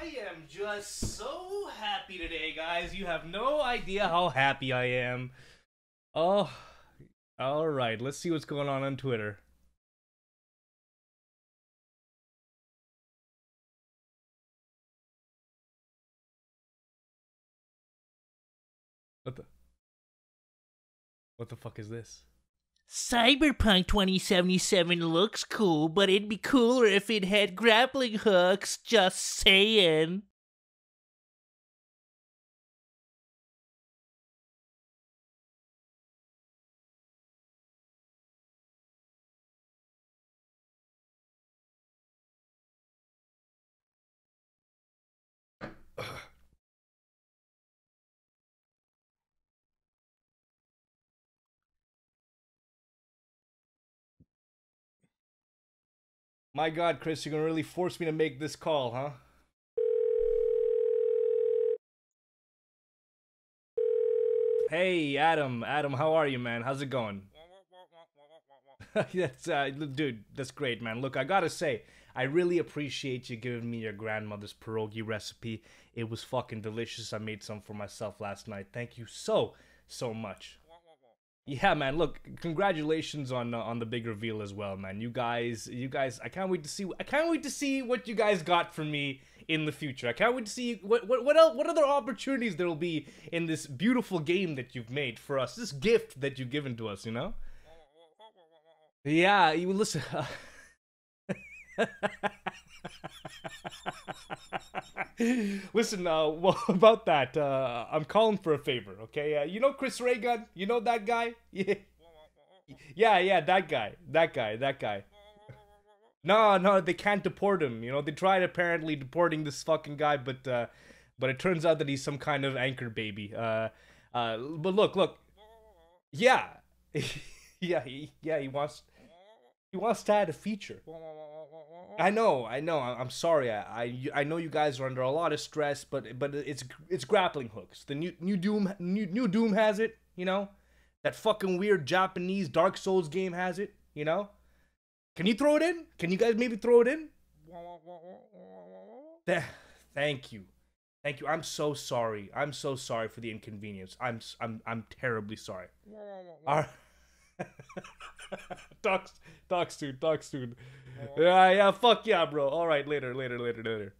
I am just so happy today, guys. You have no idea how happy I am. Oh, all right. Let's see what's going on on Twitter. What the? What the fuck is this? Cyberpunk 2077 looks cool, but it'd be cooler if it had grappling hooks, just saying. My god, Chris, you're gonna really force me to make this call, huh? Hey, Adam. Adam, how are you, man? How's it going? that's uh, dude, that's great, man. Look, I gotta say, I really appreciate you giving me your grandmother's pierogi recipe. It was fucking delicious. I made some for myself last night. Thank you so, so much. Yeah, man. Look, congratulations on uh, on the big reveal as well, man. You guys, you guys, I can't wait to see. I can't wait to see what you guys got for me in the future. I can't wait to see what what what else, what other opportunities there will be in this beautiful game that you've made for us. This gift that you've given to us, you know. Yeah, you listen. Listen, uh, well, about that, uh, I'm calling for a favor, okay? Uh, you know Chris Ray Gun? You know that guy? Yeah. yeah, yeah, that guy, that guy, that guy. No, no, they can't deport him. You know, they tried apparently deporting this fucking guy, but uh, but it turns out that he's some kind of anchor baby. Uh, uh, but look, look, yeah, yeah, he, yeah, he wants he wants to add a feature. I know, I know. I'm sorry. I, I, I know you guys are under a lot of stress, but but it's it's grappling hooks. The new new Doom new new Doom has it. You know, that fucking weird Japanese Dark Souls game has it. You know, can you throw it in? Can you guys maybe throw it in? Thank you, thank you. I'm so sorry. I'm so sorry for the inconvenience. I'm I'm I'm terribly sorry. All right. talks, talks, dude, talks, dude. Yeah, yeah, fuck yeah, bro. All right, later, later, later, later.